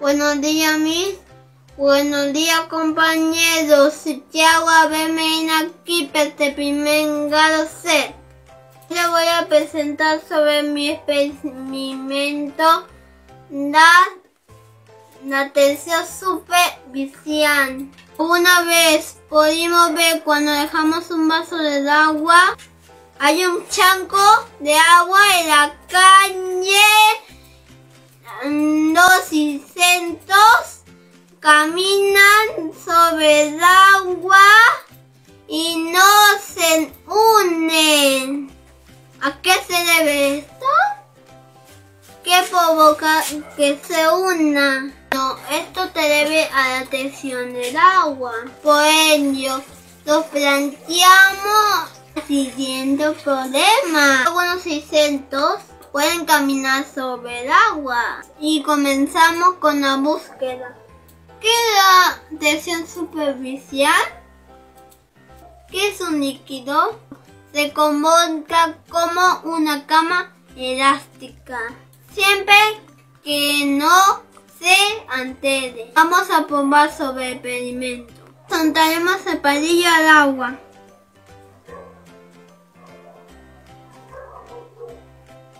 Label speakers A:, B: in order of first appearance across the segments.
A: Buenos días, mis. Buenos días, compañeros. Quiero verme aquí este primer grado set. Le voy a presentar sobre mi experimento la atención superficial. Una vez pudimos ver cuando dejamos un vaso de agua, hay un chanco de agua en la calle. Dos centos caminan sobre el agua y no se unen. ¿A qué se debe esto? ¿Qué provoca que se una? No, esto te debe a la tensión del agua. Por ello, nos planteamos el siguiente problema. Algunos 600 pueden caminar sobre el agua. Y comenzamos con la búsqueda. ¿Qué es la tensión superficial? ¿Qué es un líquido? Se comporta como una cama elástica. Siempre que no se antere. Vamos a probar sobre el experimento. Soltaremos el palillo al agua.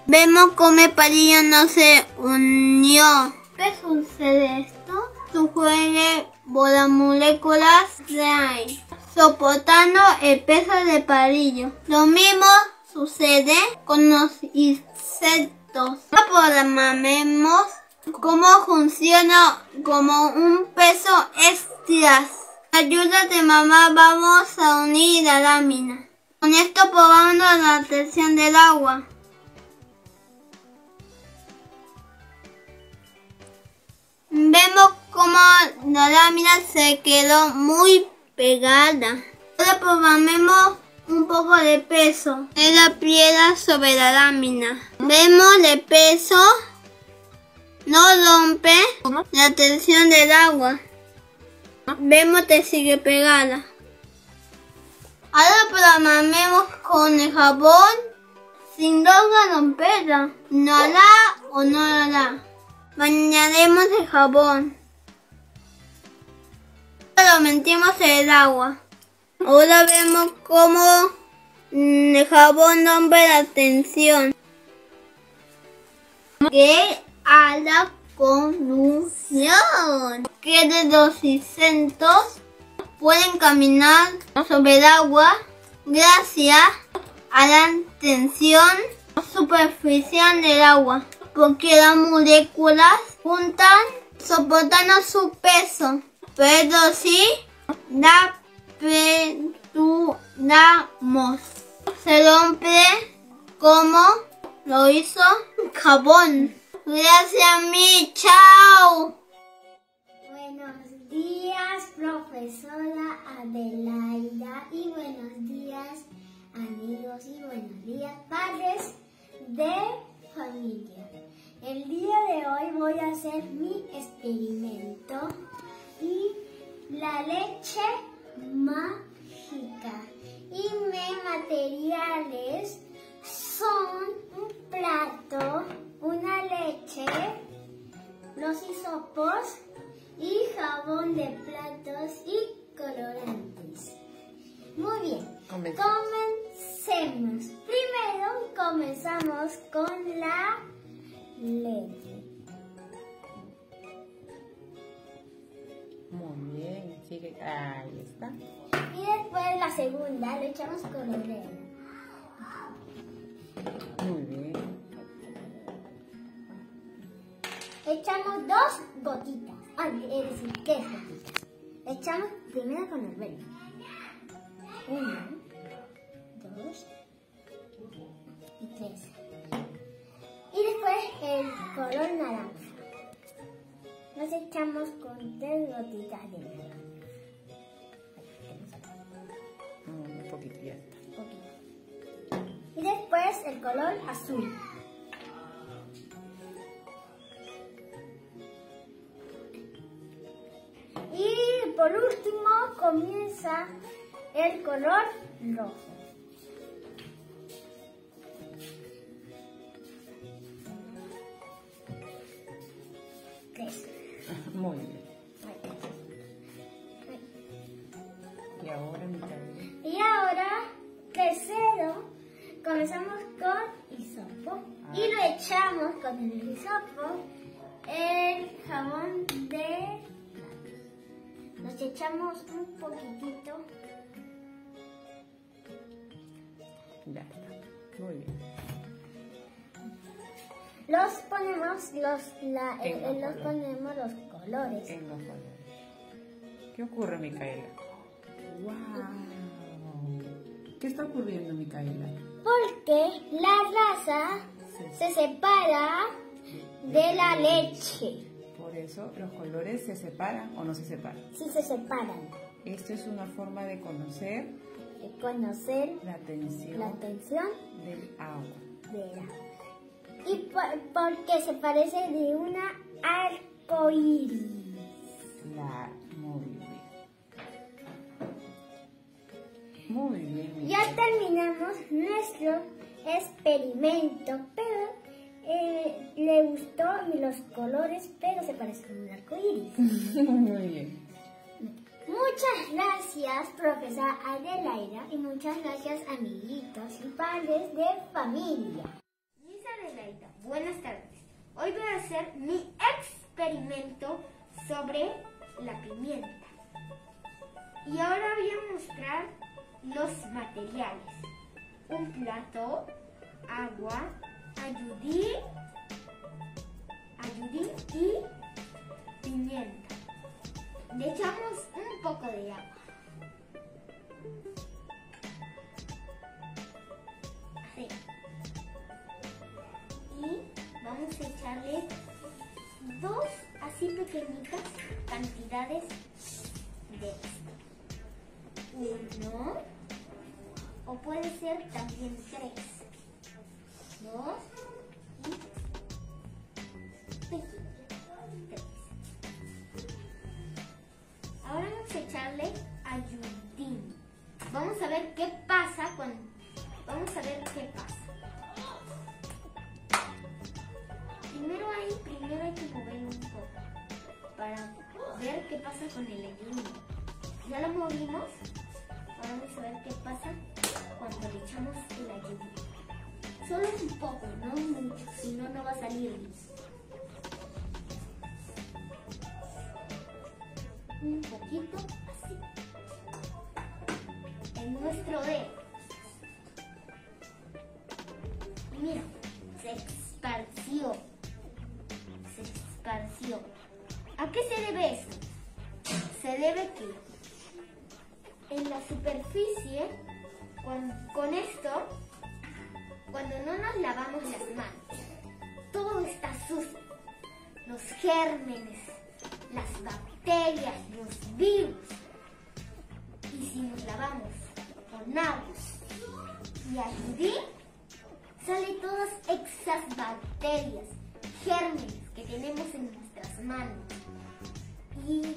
A: Vemos cómo el palillo no se unió. ¿Qué sucede esto? Sugiere las moléculas de aire, soportando el peso del palillo. Lo mismo sucede con los insectos. Programemos cómo funciona como un peso extra. Ayuda de mamá vamos a unir la lámina. Con esto probamos la tensión del agua. Vemos como la lámina se quedó muy pegada. Ahora probamos un poco de peso en la piedra sobre la lámina. Vemos el peso no rompe la tensión del agua. Vemos que sigue pegada. Ahora probamos con el jabón sin duda romperla. No hará o no hará. Bañaremos el jabón. Lo metimos en el agua. Ahora vemos cómo el jabón rompe la tensión. Que a la conclusión que de los cientos pueden caminar sobre el agua gracias a la tensión superficial del agua porque las moléculas juntan soportando su peso, pero si la apreturamos se rompe como lo hizo jabón. Gracias, mi chao.
B: Buenos días, profesora Adelaida, y buenos días, amigos, y buenos días, padres de familia. El día de hoy voy a hacer mi experimento y la leche mágica y mis materiales son un plato, una leche, los hisopos y jabón de platos y colorantes. Muy bien, comencemos. Primero comenzamos con la leche.
C: Muy bien, sigue. Ahí está.
B: Y después la segunda le echamos colorante.
C: Muy bien.
B: Echamos dos gotitas. Ay, es decir, tres gotitas. Echamos primero con el verde. Uno, dos y tres. Y después el color naranja. Nos echamos con tres gotitas de naranja.
C: Mm, Un poquito ya está.
B: Poquito. Y después el color azul. Y
D: por último comienza el color rojo. Tres.
C: Muy bien. Y ahora.
D: Con el hisopo, el jabón de... Nos echamos un poquitito.
C: Ya está. Muy bien.
D: Los ponemos, los, la, eh,
C: los
D: los
C: colores.
D: ponemos los colores.
C: En los colores. ¿Qué ocurre, Micaela? ¡Wow! ¿Qué está ocurriendo, Micaela?
D: Porque la raza se separa de la leche.
C: Por eso los colores se separan o no se separan.
D: Si se separan.
C: Esto es una forma de conocer
D: De conocer
C: la tensión
D: la tensión
C: del agua.
D: de la y por- porque se parece de una arcoíris.
C: La, muy bien. Muy bien.
D: Ya terminamos nuestro experimento, pero eh, le gustó los colores, pero se parece a un arcoíris.
C: Muy bien.
D: Muchas gracias, profesora Adelaida, y muchas gracias, amiguitos y padres de familia.
B: Miss Adelaida, buenas tardes. Hoy voy a hacer mi experimento sobre la pimienta. Y ahora voy a mostrar los materiales. Un plato, agua, ayudí, ayudí y pimienta. Le echamos un poco de agua. Y vamos a echarle dos así pequeñitas cantidades de esto. Uno, o puede ser también tres. Dos y tres. Ahora vamos a echarle ayudín. Vamos a ver qué pasa cuando... Vamos a ver qué pasa. Primero hay, primero hay que moverlo un poco para ver qué pasa con el ayuno. Ya lo movimos. Ahora vamos a ver qué pasa cuando le echamos el ayuno. Solo un poco, no mucho, si no, no va a salir. Un poquito así. En nuestro dedo. Gérmenes, las bacterias, los virus. Y si nos lavamos con agua y ayudí, salen todas esas bacterias, gérmenes que tenemos en nuestras manos. Y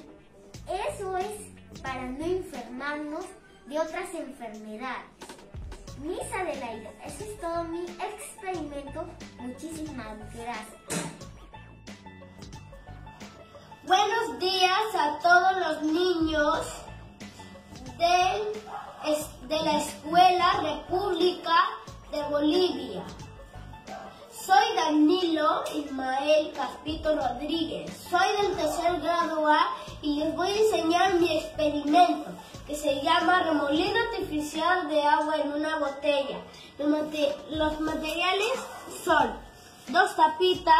B: eso es para no enfermarnos de otras enfermedades. Miss Adelaida, ese es todo mi experimento. Muchísimas gracias.
D: Buenos días a todos los niños de la Escuela República de Bolivia. Soy Danilo Ismael Caspito Rodríguez. Soy del tercer grado A y les voy a enseñar mi experimento que se llama remolino artificial de agua en una botella. Los, mate- los materiales son dos tapitas,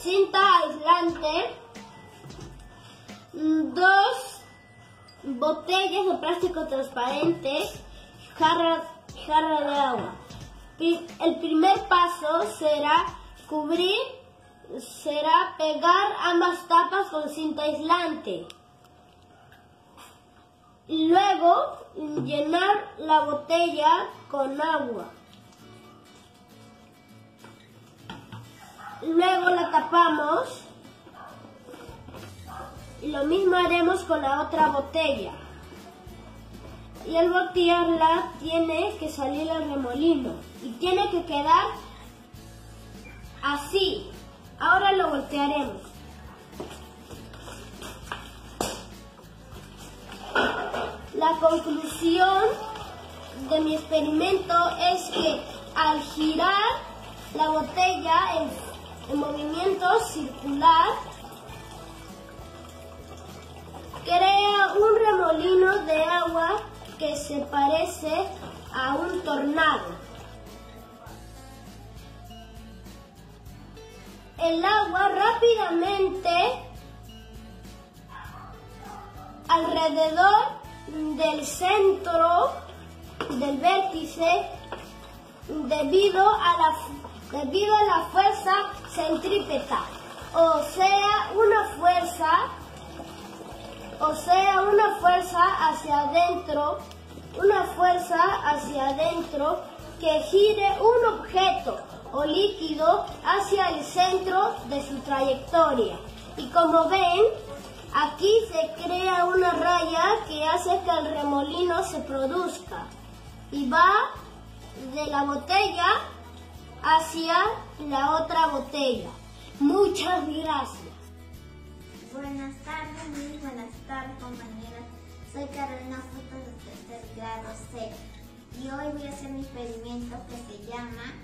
D: cinta aislante, dos botellas de plástico transparente, jarra, jarra de agua. El primer paso será cubrir, será pegar ambas tapas con cinta aislante. Luego llenar la botella con agua. Luego la tapamos. Y lo mismo haremos con la otra botella. Y al voltearla tiene que salir el remolino. Y tiene que quedar así. Ahora lo voltearemos. La conclusión de mi experimento es que al girar la botella en movimiento circular, crea un remolino de agua que se parece a un tornado. El agua rápidamente alrededor del centro del vértice debido a la, debido a la fuerza centrípeta, o sea, una fuerza, o sea, una fuerza hacia adentro, una fuerza hacia adentro que gire un objeto o líquido hacia el centro de su trayectoria. Y como ven, aquí se crea una raya que hace que el remolino se produzca y va de la botella hacia la otra botella. Muchas gracias.
E: Buenas tardes, muy buenas tardes compañeras. Soy Carolina Frutos del tercer grado C y hoy voy a hacer mi experimento que se llama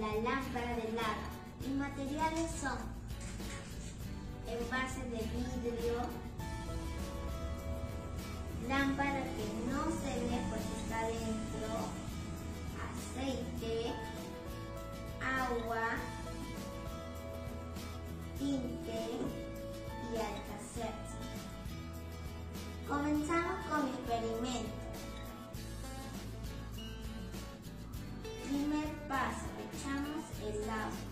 E: la lámpara de lava. Mis materiales son envases de vidrio, lámpara que no se ve porque está dentro, aceite, agua, tinte y alcacet. Comenzamos con mi experimento. Primer paso, echamos el agua.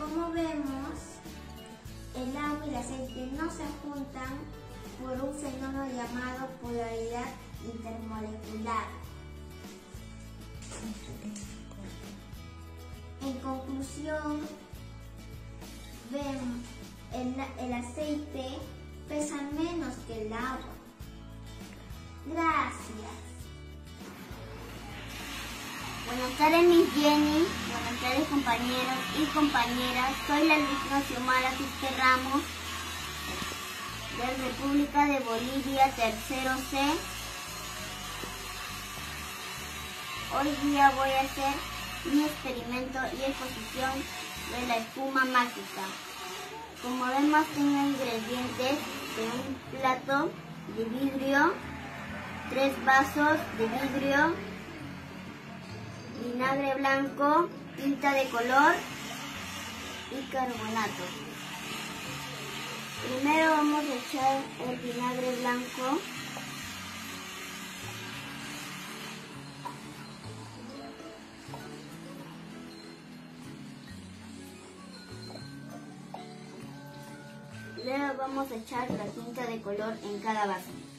E: Como vemos, el agua y el aceite no se juntan por un fenómeno llamado polaridad intermolecular. En conclusión, vemos el, el aceite pesa menos que el agua. Gracias.
F: Buenas tardes, Miss Jenny. Buenas tardes, compañeros y compañeras. Soy la alumna Xiomara Quisque Ramos, de República de Bolivia, tercero C. Hoy día voy a hacer mi experimento y exposición de la espuma mágica. Como vemos, tengo ingredientes de un plato de vidrio, tres vasos de vidrio, vinagre blanco, tinta de color y carbonato. Primero vamos a echar el vinagre blanco. Luego vamos a echar la tinta de color en cada vaso.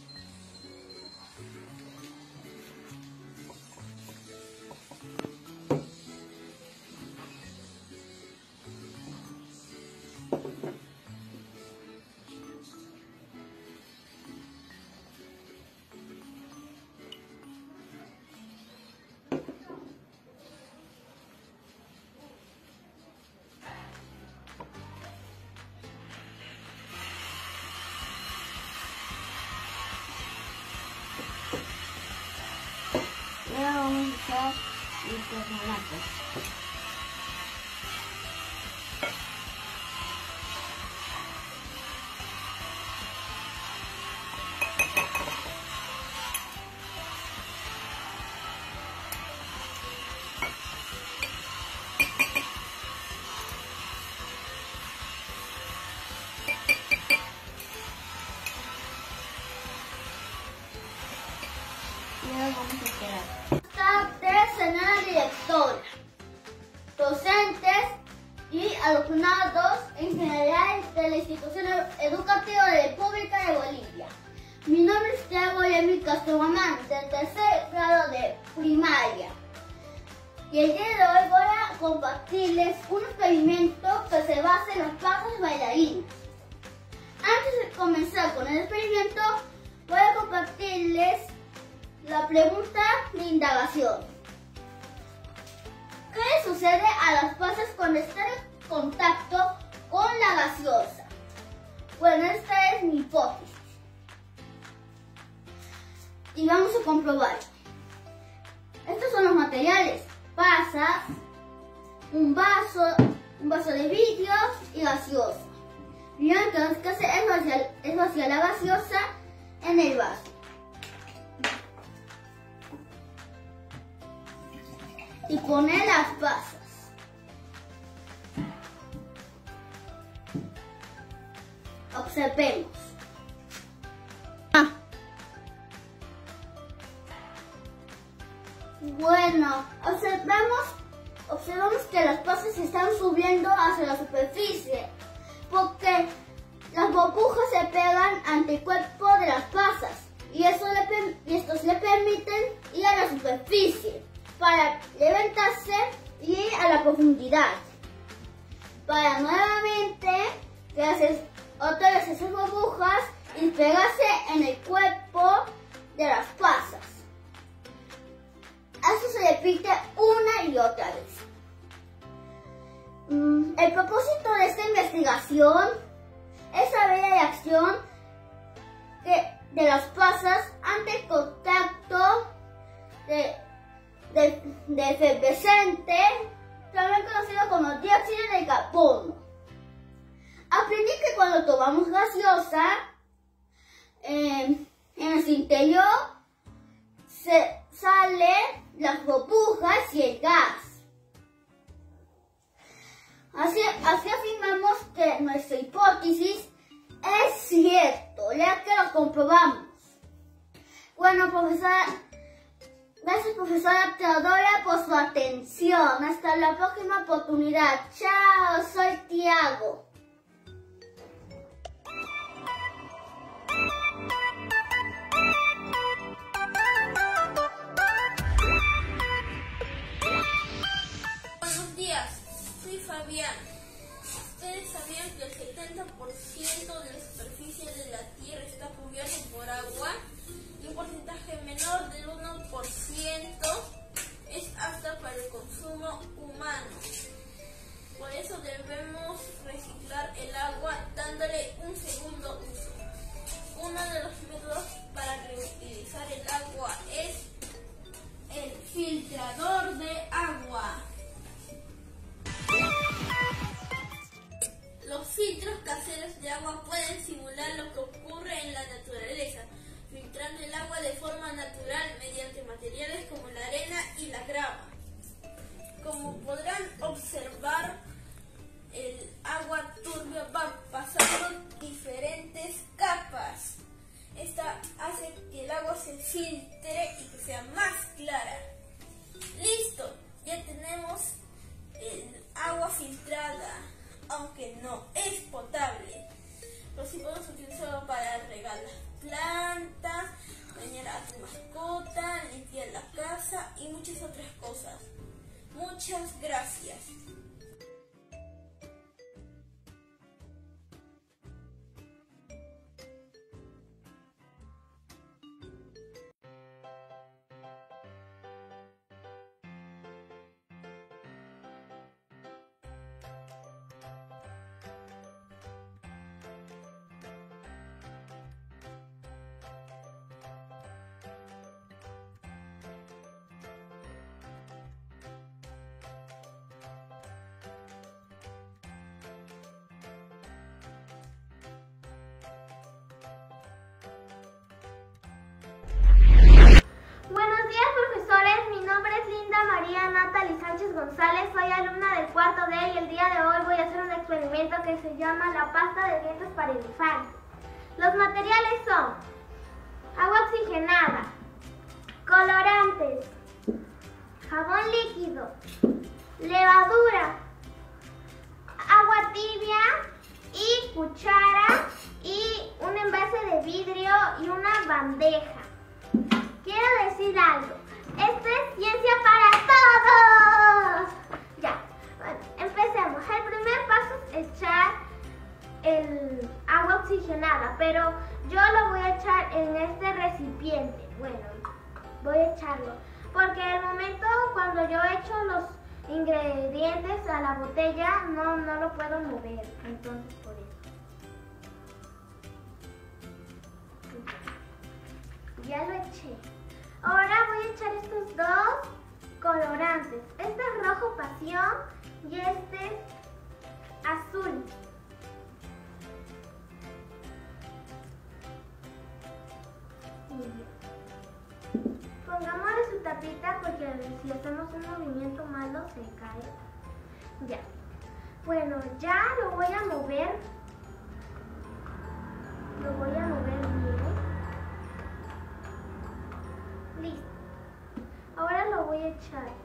G: Tardes, señora directora, docentes y alumnados en general de la institución educativa de República de Bolivia. Mi nombre es Thiago Yemi Castrogamán, del tercer grado de primaria. Y el día de hoy voy a compartirles un experimento que se basa en los pasos bailarines. Antes de comenzar con el experimento, voy a compartirles la pregunta de indagación. ¿Qué sucede a las pasas cuando están en contacto con la gaseosa? Bueno, esta es mi hipótesis. Y vamos a comprobar. Estos son los materiales. Pasas, un vaso, un vaso de vidrio y gaseosa. Y entonces, ¿qué hace? Es vaciar, es vaciar la gaseosa en el vaso. Y poner las pasas. Observemos. Ah. Bueno, observamos, observamos que las pasas están subiendo hacia la superficie porque las burbujas se pegan ante el cuerpo de las pasas y, eso le, y estos le permiten ir a la superficie para levantarse y ir a la profundidad. Para nuevamente que haces otra vez esas burbujas y pegarse en el cuerpo de las pasas. Eso se repite una y otra vez. Mm, el propósito de esta investigación es saber la reacción de las pasas ante el contacto de de, de también conocido como dióxido de carbono. Aprendí que cuando tomamos gaseosa, eh, en su interior se salen las burbujas y el gas. Así, así afirmamos que nuestra hipótesis es cierto, ya que lo comprobamos. Bueno, profesora, Gracias profesora Teodora por su atención. Hasta la próxima oportunidad. Chao, soy Tiago.
H: Buenos días, soy Fabián. ¿Ustedes sabían que el 70% de la superficie de la Tierra está cubierta por agua? Menor del 1% es apta para el consumo humano. Por eso debemos reciclar el agua dándole un segundo uso. Uno de los métodos para reutilizar el agua es el filtrador de agua. Los filtros caseros de agua pueden simular lo que ocurre en la naturaleza filtrando el agua de Como podrán observar, el agua turbia va pasando diferentes capas. Esta hace que el agua se filtre y que sea más clara. Listo, ya tenemos el agua filtrada, aunque no es potable. Pero sí podemos utilizarlo para regar plantas, bañar a tu mascota, limpiar la casa y muchas otras cosas. Muchas gracias.
I: Y el día de hoy voy a hacer un experimento que se llama la pasta de dientes para elefantes. Los materiales son agua oxigenada, colorantes, jabón líquido, levadura, agua tibia y cuchara y un envase de vidrio y una bandeja. Quiero decir algo, esto es ciencia para oxigenada, pero yo lo voy a echar en este recipiente. Bueno, voy a echarlo, porque el momento cuando yo echo los ingredientes a la botella no, no lo puedo mover, entonces por eso. Ya lo eché. Ahora voy a echar estos dos colorantes. Este es rojo pasión y este si hacemos un movimiento malo se cae. Ya. Bueno, ya lo voy a mover. Lo voy a mover bien. Listo. Ahora lo voy a echar.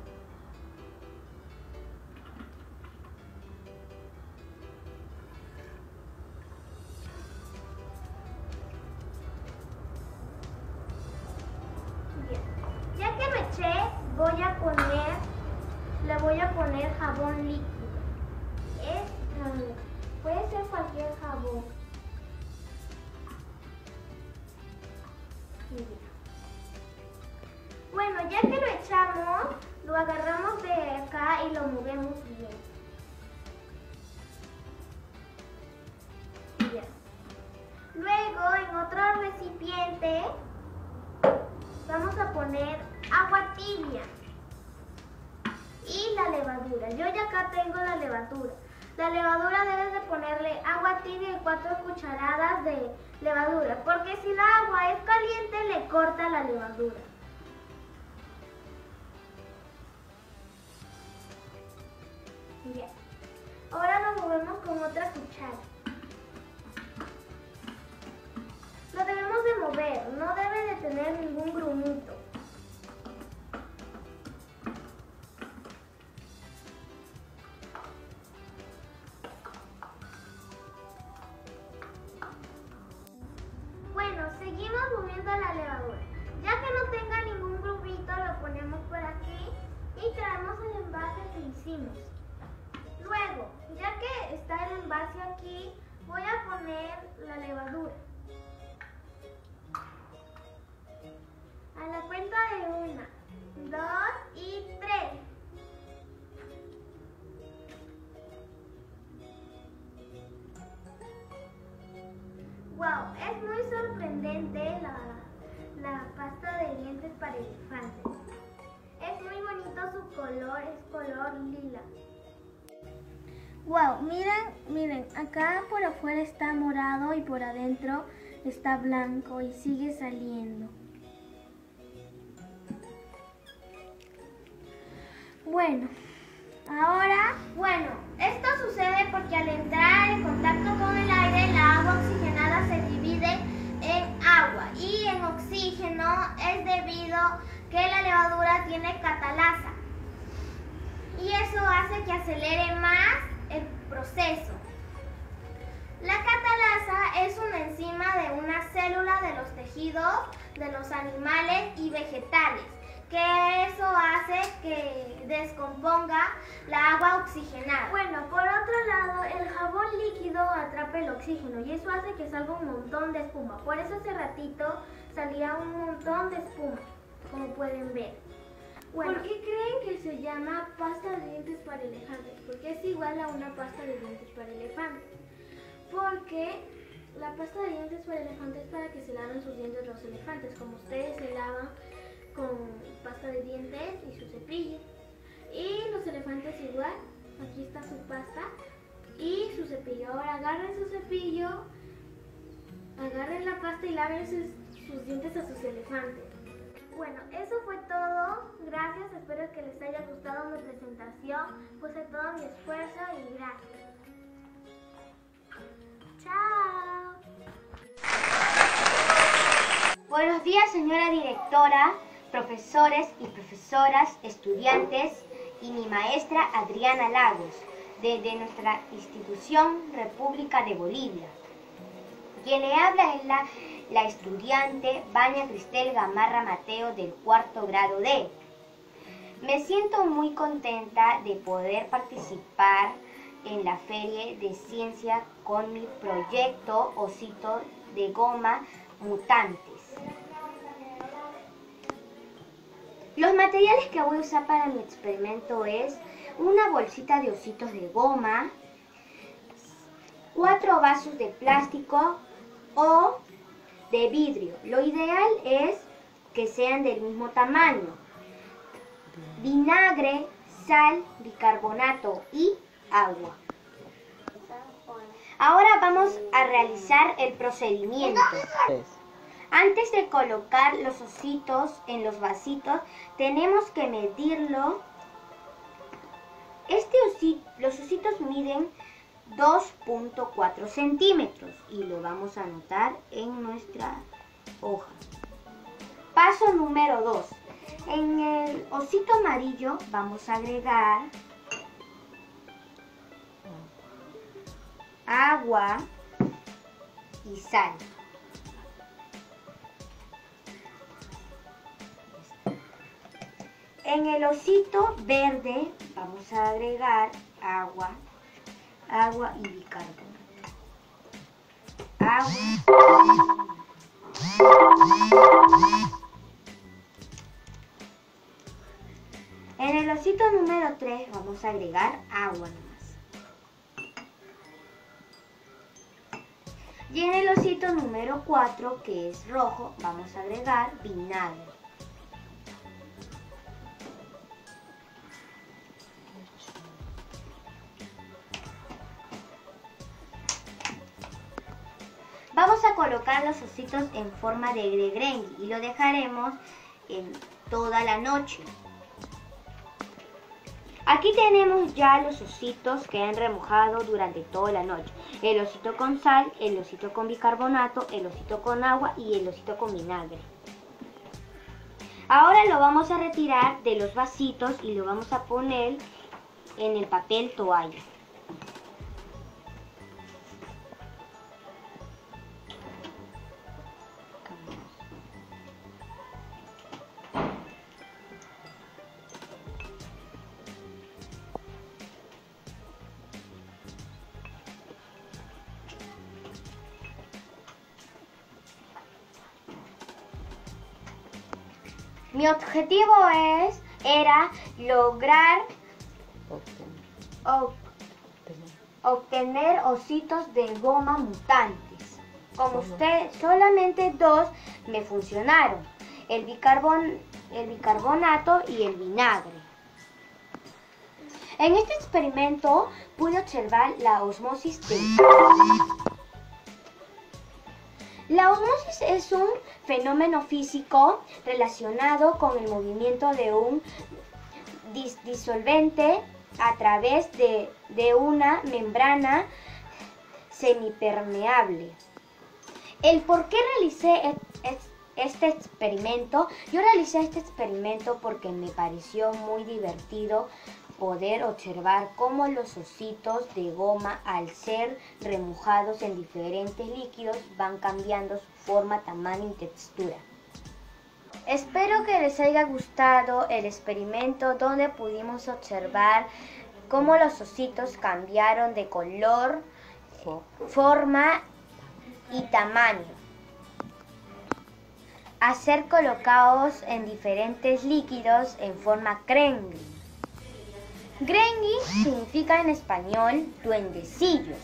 I: Agua tibia y la levadura. Yo ya acá tengo la levadura. La levadura debes de ponerle agua tibia y cuatro cucharadas de levadura, porque si la agua es caliente le corta la levadura. Bien. Ahora lo movemos con otra cuchara. Lo debemos de mover, no debe de tener ningún grumito. Levadura. Ya que no tenga ningún grumito, lo ponemos por aquí y traemos el envase que hicimos. Luego, ya que está el envase aquí, voy a poner la levadura. A la cuenta de una, dos y tres. Wow, es muy sorprendente la, la pasta de dientes para elefantes. Es muy bonito su color, es color lila. Wow, miren, miren, acá por afuera está morado y por adentro está blanco y sigue saliendo. Bueno, ahora, bueno, esto sucede porque al entrar en contacto con el aire, la agua oxigenada se divide en agua y en oxígeno es debido que la levadura tiene catalasa y eso hace que acelere más el proceso. La catalasa es una enzima de una célula de los tejidos de los animales y vegetales, que eso hace que descomponga la agua oxigenada. Bueno, por otro lado, el jabón líquido atrapa el oxígeno y eso hace que salga un montón de espuma. Por eso hace ratito salía un montón de espuma, como pueden ver. Bueno, ¿Por qué creen que se llama pasta de dientes para elefantes? Porque es igual a una pasta de dientes para elefantes. Porque la pasta de dientes para elefantes es para que se laven sus dientes los elefantes, como ustedes se lavan con pasta de dientes y su cepillo. Y los elefantes igual, aquí está su pasta y su cepillo. Ahora agarren su cepillo, agarren la pasta y laven sus, sus dientes a sus elefantes. Bueno, eso fue todo. gracias, espero que les haya gustado mi presentación. Puse todo mi esfuerzo y gracias. Chao.
J: Buenos días, señora directora, profesores y profesoras, estudiantes y mi maestra Adriana Lagos, desde nuestra institución República de Bolivia. Quien le habla es la, la estudiante Baña Cristel Gamarra Mateo del cuarto grado D. Me siento muy contenta de poder participar en la Feria de Ciencia con mi proyecto Osito de Goma Mutantes. Los materiales que voy a usar para mi experimento es una bolsita de ositos de goma, cuatro vasos de plástico o de vidrio. Lo ideal es que sean del mismo tamaño. Vinagre, sal, bicarbonato y agua. Ahora vamos a realizar el procedimiento. Antes de colocar los ositos en los vasitos, tenemos que medirlo. Este osi- los ositos miden 2.4 centímetros y lo vamos a anotar en nuestra hoja. Paso número 2. En el osito amarillo vamos a agregar agua y sal. En el osito verde vamos a agregar agua, agua y bicarbonato. Agua. En el osito número 3 vamos a agregar agua nomás. Y en el osito número 4, que es rojo, vamos a agregar vinagre. Los ositos en forma de gregrengue y lo dejaremos en toda la noche. Aquí tenemos ya los ositos que han remojado durante toda la noche. El osito con sal, el osito con bicarbonato, el osito con agua y el osito con vinagre. Ahora lo vamos a retirar de los vasitos y lo vamos a poner en el papel toalla. Mi objetivo es, era lograr ob- obtener ositos de goma mutantes. Como usted, solamente dos me funcionaron. El, bicarbon, el bicarbonato y el vinagre. En este experimento pude observar la osmosis de la osmosis es un fenómeno físico relacionado con el movimiento de un dis- disolvente a través de, de una membrana semipermeable. El por qué realicé es- este experimento, yo realicé este experimento porque me pareció muy divertido poder observar cómo los ositos de goma al ser remojados en diferentes líquidos van cambiando su forma, tamaño y textura. Espero que les haya gustado el experimento donde pudimos observar cómo los ositos cambiaron de color, forma y tamaño a ser colocados en diferentes líquidos en forma crengue. Grengui significa en español duendecillos.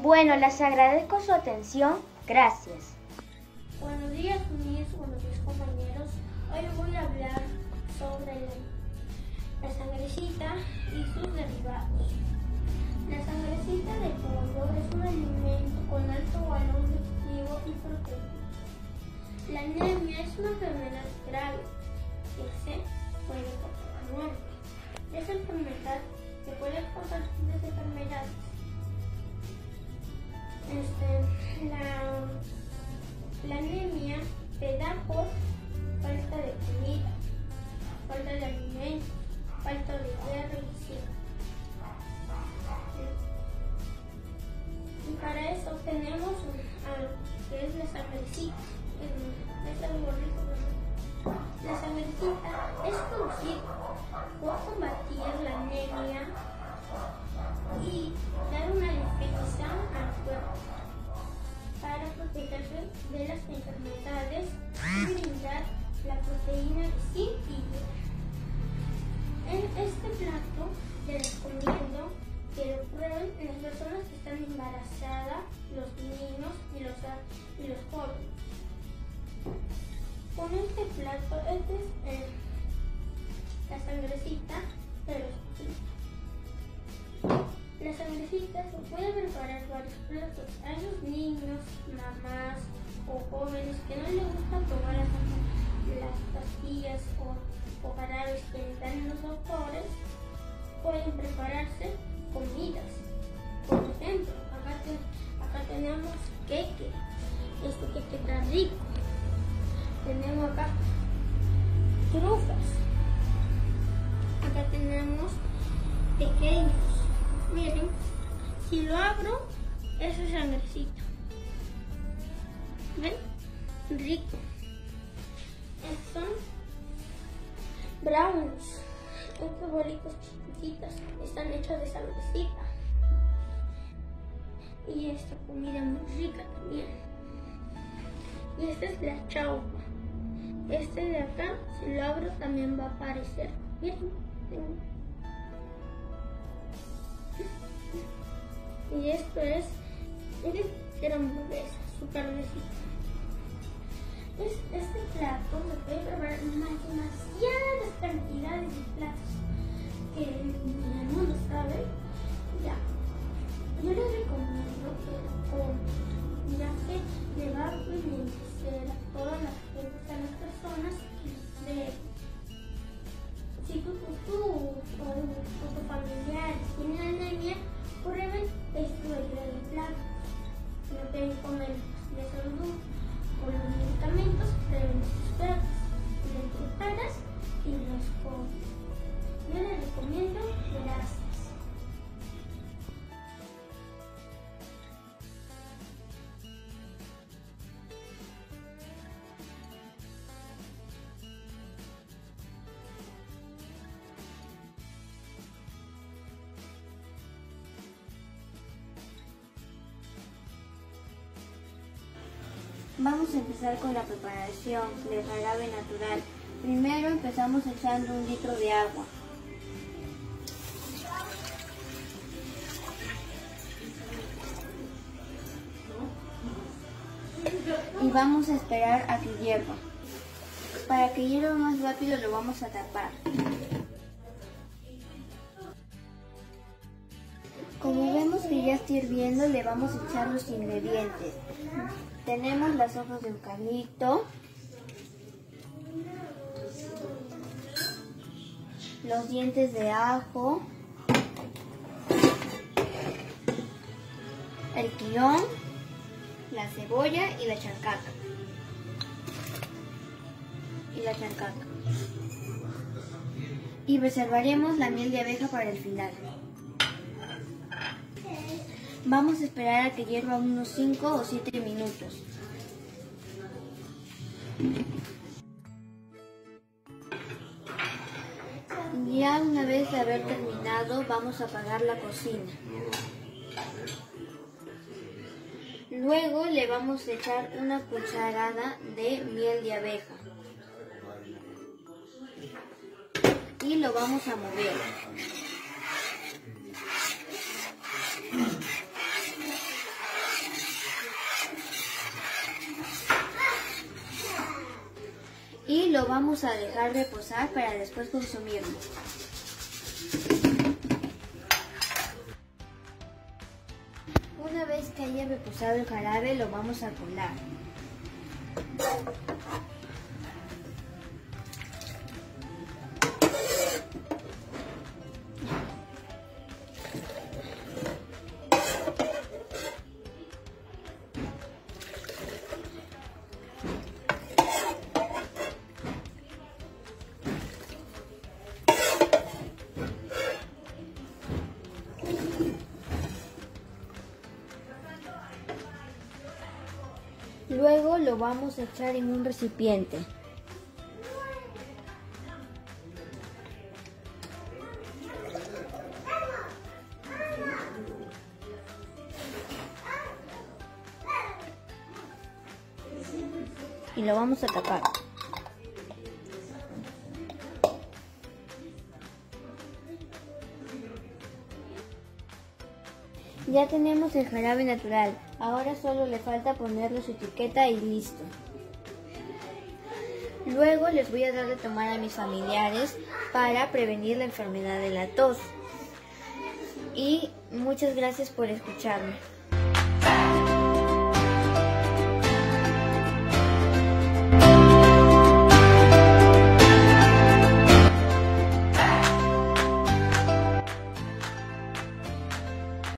J: Bueno, les agradezco su atención. Gracias.
I: Buenos días, mis buenos días, compañeros. Hoy voy a hablar sobre la sangrecita y sus derivados. La sangrecita de pollo es un alimento con alto valor nutritivo y proteína. La anemia es una enfermedad grave
K: decirse, puede causar la. Esa enfermedad que puede causar distintas enfermedades. Este, la, la anemia se da por falta de comida, falta de alimentos, falta de hierro y zinc. Y para eso tenemos algo que es la sangrecita. Es rico, ¿verdad? La sangrecita es conocida por combatir y dar una defensa al cuerpo para protegerse de las enfermedades y brindar la proteína de zinc mamás o jóvenes que no les gusta tomar las, las pastillas o, o jarabes que les dan los doctores, pueden prepararse comidas. Por ejemplo, acá, acá tenemos queque. Este queque está rico. Tenemos acá trufas. Acá tenemos pequeños. Miren, si lo abro, eso es sangrecito. Rico. Son brownies. Estos bolitos chiquititos están hechos de sangrecita. Y esta comida muy rica también. Y esta es la chaupa. Este de acá, si lo abro, también va a aparecer. Miren. Y esto es, miren, era hamburguesa, su carnecita. Es, este plato se puede preparar más demasiadas cantidades de platos que ni el mundo sabe. Ya. Yo les recomiendo que lo compren, ya que le va a beneficiar a todas las personas de si tú, tú o, o tu familiar tienen anemia, prueben esto de plato. No quieren comer de salud los medicamentos, platos. Les preparas y los comes. Yo les recomiendo gracias.
E: Vamos a empezar con la preparación del jarabe natural. Primero empezamos echando un litro de agua. Y vamos a esperar a que hierva. Para que hierva más rápido lo vamos a tapar. Como vemos que ya está hirviendo, le vamos a echar los ingredientes. Tenemos las hojas de eucalipto, los dientes de ajo, el guion, la cebolla y la chancaca. Y la chancaca. Y reservaremos la miel de abeja para el final. Vamos a esperar a que hierva unos 5 o 7 minutos. Ya una vez de haber terminado, vamos a apagar la cocina. Luego le vamos a echar una cucharada de miel de abeja. Y lo vamos a mover. Y lo vamos a dejar reposar para después consumirlo. Una vez que haya reposado el jarabe lo vamos a colar. Vamos a echar en un recipiente. Y lo vamos a tapar. Ya tenemos el jarabe natural, ahora solo le falta ponerle su etiqueta y listo. Luego les voy a dar de tomar a mis familiares para prevenir la enfermedad de la tos. Y muchas gracias por escucharme.